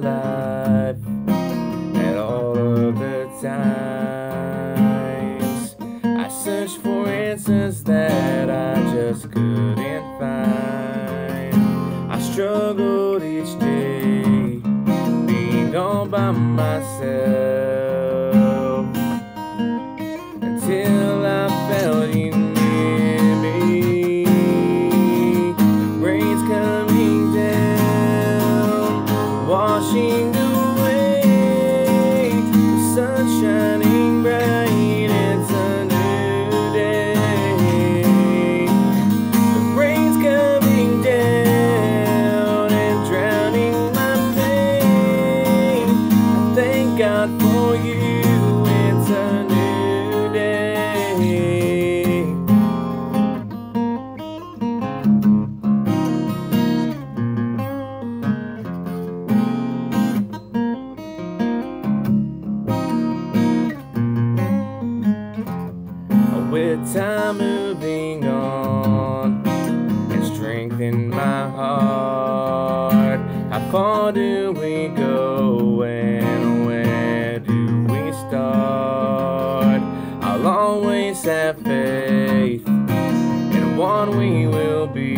life and all of the times I searched for answers that I just couldn't find. I struggled each day being all by myself. with time moving on and strengthen my heart. How far do we go and where do we start? I'll always have faith in what we will be.